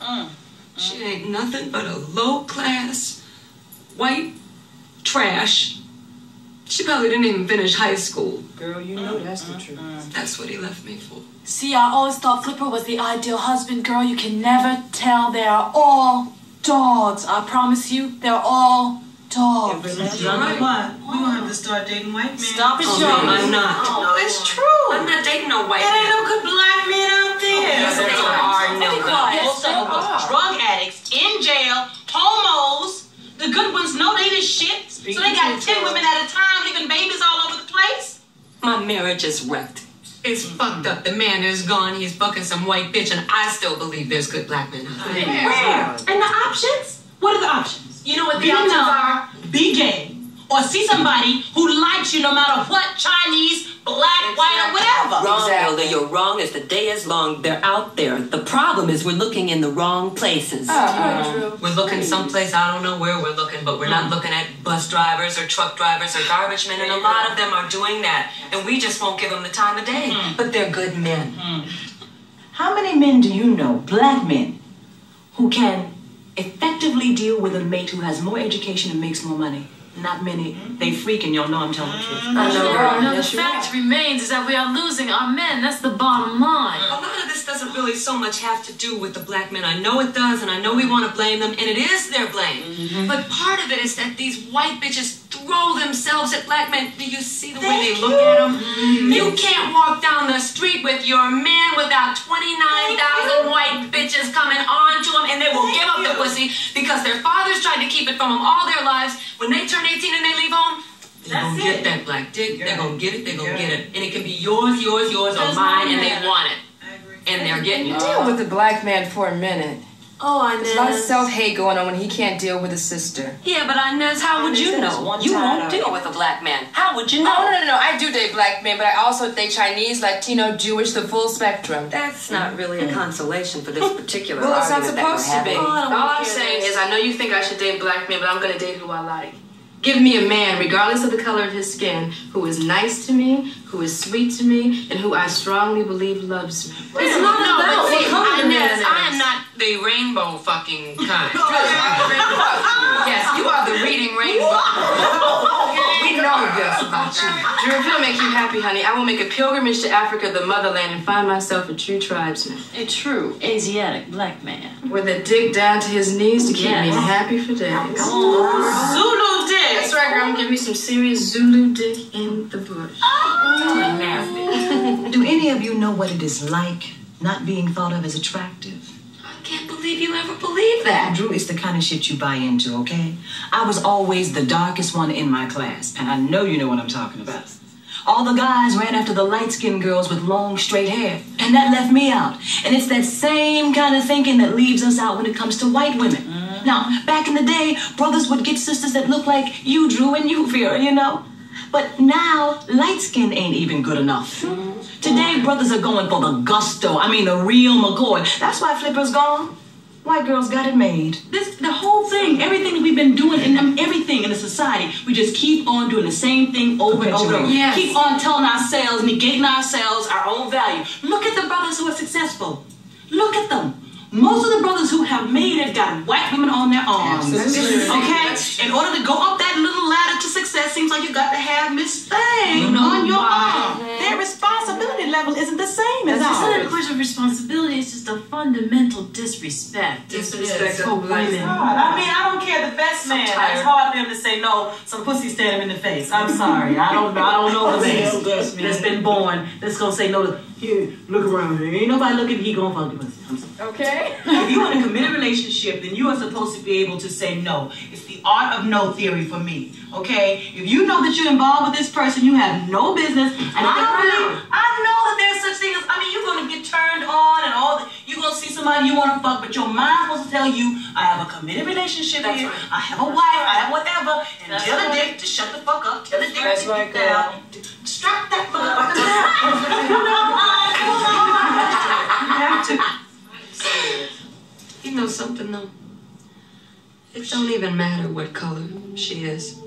Mm. She ain't nothing but a low class, white trash. She probably didn't even finish high school. Girl, you know that's the uh, uh, truth. That's what he left me for. See, I always thought Flipper was the ideal husband, girl. You can never tell. They are all dogs. I promise you, they're all dogs. You know what? We gonna have to start dating white men. Stop it, Oh, Joe. no, I'm not. No, it's true. I'm not dating no white man. no good black men out there. Yes, there are no Be quiet. Most of them was drug addicts in jail, homos. The ones know they this shit. so they got ten women at a time, leaving babies all over the place. My marriage is wrecked. It's fucked up. The man is gone. He's fucking some white bitch, and I still believe there's good black men out there. Where? And the options? What are the options? You know what the Be options numb. are? Be gay. Or see somebody who likes you no matter what, Chinese, black, white, or whatever. Wrong, Exactly. Elder. You're wrong as the day is long. They're out there. The problem is we're looking in the wrong places. Uh-huh. We're looking someplace, I don't know where we're looking, but we're not looking at bus drivers or truck drivers or garbage men, and a lot of them are doing that. And we just won't give them the time of day. But they're good men. How many men do you know, black men, who can effectively deal with a mate who has more education and makes more money? Not many. They freak and y'all know I'm telling the truth. Mm-hmm. I know, Girl, no, the Yes, you fact remains is that we are losing our men. That's the bottom line. A lot of this doesn't really so much have to do with the black men. I know it does, and I know we want to blame them, and it is their blame. Mm-hmm. But part of it is that these white bitches throw themselves at black men. Do you see the way they look at them? Mm-hmm. You can't walk down the street with your man without 29,000 white bitches coming on to him, and they will give up the pussy because their fathers tried to keep it from them all their lives. When they turn 18 and they leave home, they're gonna get that black. They're gonna get it. They're gonna get it, and it can be yours, yours, yours, or mine, and they want it, and they're getting it. Deal with the black man for a minute. Oh, I know. There's a lot of self hate going on when he can't deal with his sister. Yeah, but I know. how would you know? You time won't deal with a black man. How would you oh, know? No, no, no, no. I do date black men, but I also date Chinese, Latino, Jewish, the full spectrum. That's not really a mm. consolation for this particular Well, it's not argument that we're supposed to be. Oh, having. All I'm saying this. is, I know you think I should date black men, but I'm gonna date who I like. Give me a man, regardless of the color of his skin, who is nice to me, who is sweet to me, and who I strongly believe loves me. It's not No, about but see, see, I Inez, know I am not the rainbow fucking kind. yes, you are the reading rainbow. we know this about you. Drew, if it'll make you happy, honey, I will make a pilgrimage to Africa, the motherland, and find myself a true tribesman. A true Asiatic black man. With a dick down to his knees to keep me happy for days. Zulu dick. That's right, girl. I'm gonna give me some serious Zulu dick in the bush. Do any of you know what it is like not being thought of as attractive? I can't believe you ever believed that. Drew, it's the kind of shit you buy into, okay? I was always the darkest one in my class, and I know you know what I'm talking about. All the guys ran after the light skinned girls with long, straight hair, and that left me out. And it's that same kind of thinking that leaves us out when it comes to white women. Now, back in the day, brothers would get sisters that looked like you, Drew, and you, Vera, you know? But now, light skin ain't even good enough. Today, brothers are going for the gusto. I mean, the real McCoy. That's why Flipper's gone. White girls got it made. This the whole thing, everything that we've been doing, and um, everything in the society, we just keep on doing the same thing over and over. and over. Yes. Keep on telling ourselves, negating ourselves, our own value. Look at the brothers who are successful. Look at them. Most of the brothers who have made it got white women on their arms. Okay? In order to go up that little ladder to success, seems like you got to have Miss Thing mm-hmm. on your arm. Their responsibility level isn't the same as It's not a question of responsibility, it's just a fundamental disrespect. Disrespect for of women. God, I mean, I don't care the best man. It's hard for him to say no. Some pussy stand him in the face. I'm sorry. I don't. I don't know the man that's been born that's gonna say no to. Here, look around here. Ain't nobody looking. He gonna fuck the pussy. I'm sorry. Okay. If you're in a committed relationship, then you are supposed to be able to say no. It's the art of no theory for me. Okay? If you know that you're involved with this person, you have no business. And I don't believe, I know that there's such thing as, I mean, you're gonna get turned on and all that. You're gonna see somebody you wanna fuck, but your mind's supposed to tell you, I have a committed relationship That's here. right. I have a wife, I have whatever. And That's tell the dick to shut the fuck up. Tell the dick That's to right, get down. Strap that motherfucker down. don't even matter what color she is.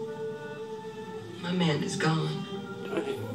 My man is gone.